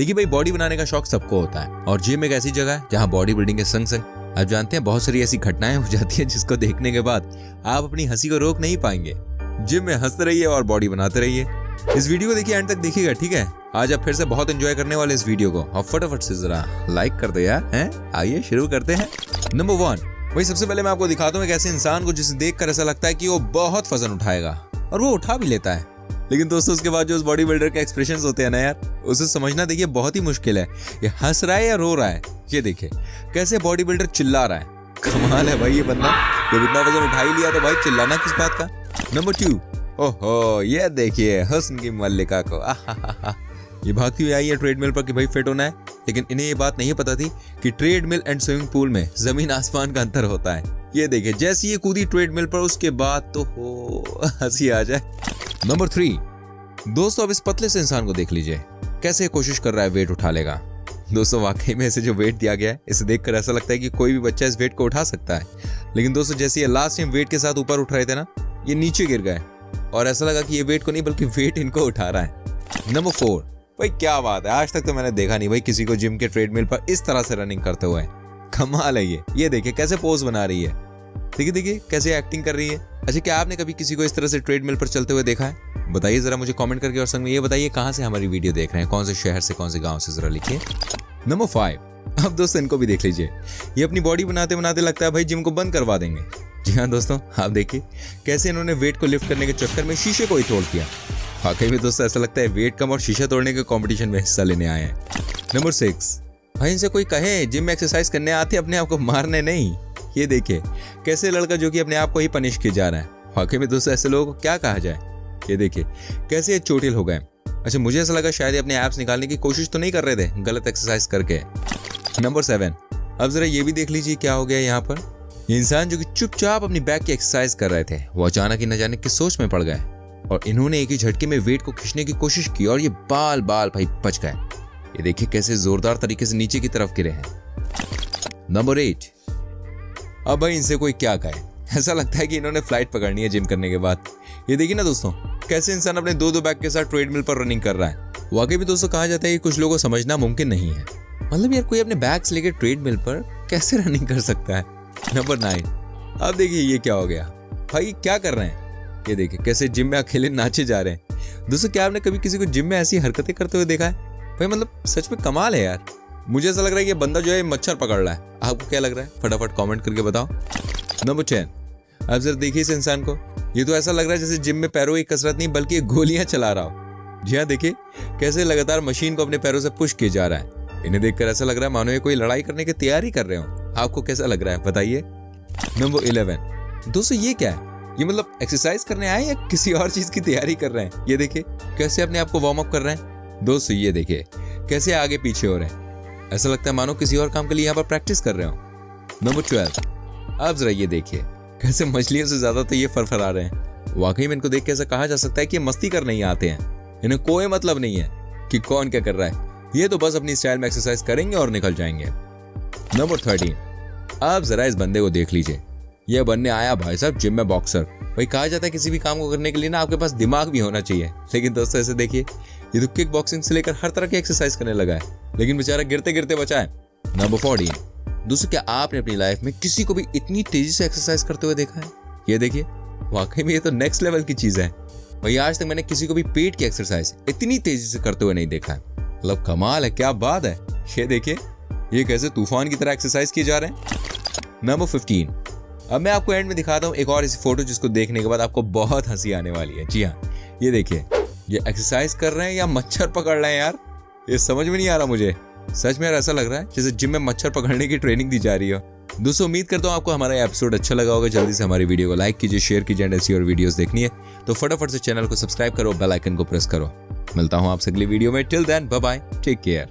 देखिए भाई बॉडी बनाने का शौक सबको होता है। और जिम एक ऐसी जगह है जहाँ बॉडी बिल्डिंग के संग संग आप जानते हैं, बहुत सारी ऐसी घटनाएँ हो जाती है जिसको देखने के बाद आप अपनी हँसी को रोक नहीं पाएँगे। जिम में हँसते रहिए और बॉडी बनाते रहिए। इस वीडियो को देखिए एंड तक देखिएगा, ठीक है? आज आप फिर से बहुत एंजॉय करने वाले इस वीडियो को। और फटाफट से जरा लाइक कर दो यार, हैं? आइए शुरू करते हैं। नंबर वन वही सबसे पहले मैं आपको दिखाता हूँ एक ऐसे इंसान को जिसे देखकर ऐसा लगता है कि वो बहुत वज़न उठाएगा। और वो उठा भी लेता है। लेकिन दोस्तों, उसके बाद जो उस बॉडी बिल्डर के एक्सप्रेशन होते हैं ना यार, उसे समझना देखिए बहुत ही मुश्किल है। ये हंस रहा है या रो रहा है? ये देखिए, कैसे बॉडी बिल्डर चिल्ला रहा है? कमाल है भाई ये बंदा। जब इतना वज़न उठा ही लिया तो भाई चिल्लाना किस बात का? नंबर टू ओहो, ये देखिए, हसन की मल्लिका को। ये भागती हुई आई है ट्रेडमिल पर कि भाई फिट होना है? लेकिन इन्हें ये बात नहीं पता थी कि ट्रेडमिल एंड स्विमिंग पूल में ज़मीन आसमान का अंतर होता है। ये देखिए, जैसे ये कूदी ट्रेडमिल पर, उसके बाद तो हो, हँसी आ जाए। नंबर थ्री दोस्तों, अब इस पतले से इंसान को देख लीजिए। कैसे कोशिश कर रहा है वेट उठा लेगा? दोस्तों, वाकई में इसे जो वेट दिया गया है, इसे देखकर ऐसा लगता है कि कोई भी बच्चा इस वेट को उठा सकता है। लेकिन दोस्तों, जैसे ये लास्ट टाइम वेट के साथ ऊपर उठ रहे थे ना, ये नीचे गिर गए। और ऐसा लगा कि ये वेट को नहीं, बल्कि वेट इनको उठा रहा है। नंबर फोर भाई, क्या बात है? आज तक तो मैंने देखा नहीं भाई किसी को जिम के ट्रेडमिल पर इस तरह से रनिंग करते हुए। कमाल है ये। ये देखिए, कैसे पोज बना रही है। देखिए देखिए, कैसे एक्टिंग कर रही है। अच्छा क्या आपने कभी किसी को इस तरह से ट्रेडमिल पर चलते हुए देखा है? बताइए जरा मुझे कमेंट करके और संग में ये बताइए, कहाँ से हमारी वीडियो देख रहे हैं? कौन से शहर से, कौन से गाँव से, जरा लिखिए। नंबर फाइव अब दोस्तों इनको भी देख लीजिए। ये अपनी बॉडी बनाते बनाते लगता है, भाई जिम को बंद करवा देंगे। जी हाँ दोस्तों, आप देखिए, कैसे इन्होंने वेट को लिफ्ट करने के चक्कर में शीशे को ही तोड़ दिया। वाकई में दोस्तों, ऐसा लगता है वेट कम और शीशा तोड़ने के कंपटीशन में हिस्सा लेने आए हैं। नंबर सिक्स भाई, इनसे कोई कहे जिम में एक्सरसाइज करने आते अपने आप को मारने नहीं। ये देखिए, कैसे लड़का जो कि अपने आप को ही पनिश किया जा रहा है। वाकई में दोस्तों, ऐसे लोगों को क्या कहा जाए? ये देखिए, कैसे चोटिल हो गए अच्छा मुझे ऐसा लगा शायद अपने ऐप्स निकालने की कोशिश तो नहीं कर रहे थे, गलत एक्सरसाइज करके। नंबर सेवन अब जरा ये भी देख लीजिए क्या हो गया यहाँ पर। इंसान जो कि चुपचाप अपनी बैक की एक्सरसाइज कर रहे थे, वो अचानक ही न जाने किस सोच में पड़ गए और इन्होंने एक ही झटके में वेट को खींचने की कोशिश की और ये बाल बाल भाई बच गए ये देखिए कैसे जोरदार तरीके से नीचे की तरफ़ गिरे हैं। नंबर एट अब भाई इनसे कोई क्या कहे? ऐसा लगता है कि इन्होंने फ़्लाइट पकड़नी है जिम करने के बाद। ये देखिए ना दोस्तों, कैसे इंसान अपने दो दो बैग के साथ ट्रेडमिल पर रनिंग कर रहा है। वाकई भी दोस्तों कहा जाता है कि कुछ लोगों को समझना मुमकिन नहीं है। मतलब यार, कोई अपने बैग्स लेके ट्रेडमिल पर कैसे रनिंग कर सकता है? नंबर नाइन अब देखिए ये क्या हो गया। भाई क्या कर रहे हैं? ये देखिए, कैसे जिम में अकेले नाचे जा रहे हैं। दोस्तों, क्या आपने कभी किसी को जिम में ऐसी हरकतें करते हुए देखा है? भाई मतलब सच में कमाल है यार। मुझे ऐसा लग रहा है कि बंदा जो है मच्छर पकड़ रहा है। आपको क्या लग रहा है? फटाफट कमेंट करके बताओ। नंबर टेन अब जरा देखिए इस इंसान को। ये तो ऐसा लग रहा है जैसे जिम में पैरों की कसरत नहीं, बल्कि गोलियाँ चला रहा हो। जी हाँ देखिए, कैसे लगातार मशीन को अपने पैरों से पुश किया जा रहा है। इन्हें देखकर ऐसा लग रहा है मानो ये कोई लड़ाई करने की तैयारी कर रहे हो। आपको कैसा लग रहा है? बताइए। नंबर इलेवन दोस्तों, ये क्या है? ये मतलब एक्सरसाइज करने आए या किसी और चीज़ की तैयारी कर रहे हैं? ये देखिए, कैसे अपने आप को वार्म अप कर रहे हैं? दोस्तों, ये देखिए, कैसे आगे पीछे हो रहे हैं? ऐसा लगता है मानो किसी और काम के लिए यहाँ पर प्रैक्टिस कर रहे हो। नंबर ट्वेल्व अब जरा ये देखिए, कैसे मछलियों से ज़्यादा तो ये फरफरा रहे हैं। वाकई में इनको देख के ऐसा कहा जा सकता है कि ये मस्ती कर नहीं आते हैं। इन्हें कोई मतलब नहीं है कि कौन क्या कर रहा है। ये तो बस अपनी स्टाइल में एक्सरसाइज करेंगे और निकल जाएँगे। नंबर थर्टीन आप जरा इस बंदे को देख लीजिए। यह बनने आया भाई साहब जिम में बॉक्सर भाई कहा जाता है किसी भी काम को करने के लिए ना, आपके पास दिमाग भी होना चाहिए। लेकिन दोस्तों, ऐसे देखिए, ये तो किक बॉक्सिंग से लेकर हर तरह की एक्सरसाइज करने लगा है। लेकिन बेचारा गिरते गिरते बचा है। नंबर फोर्टीन दोस्तों, क्या आपने अपनी लाइफ में किसी को भी इतनी तेज़ी से एक्सरसाइज करते हुए देखा है? ये देखिए, वाकई में ये तो नेक्स्ट लेवल की चीज़ है। भाई आज तक मैंने किसी को भी पेट की एक्सरसाइज इतनी तेज़ी से करते हुए नहीं देखा है। मतलब कमाल है, क्या बात है। ये देखिए, ये कैसे तूफ़ान की तरह एक्सरसाइज किए जा रहे हैं। नंबर फिफ्टीन अब मैं आपको एंड में दिखाता हूँ एक और ऐसी फ़ोटो जिसको देखने के बाद आपको बहुत हँसी आने वाली है। जी हाँ ये देखिए, ये एक्सरसाइज कर रहे हैं या मच्छर पकड़ रहे हैं यार? ये समझ में नहीं आ रहा मुझे। सच में यार ऐसा लग रहा है जैसे जिम में मच्छर पकड़ने की ट्रेनिंग दी जा रही हो। दोस्तों, उम्मीद करता हूँ आपको हमारा एपिसोड अच्छा लगा होगा। जल्दी से हमारी वीडियो को लाइक कीजिए शेयर कीजिए एंड ऐसी और वीडियोस देखनी है। तो फटाफट से चैनल को सब्सक्राइब करो बेल आइकन को प्रेस करो। मिलता हूँ आपसे अगली वीडियो में। Till then bye take care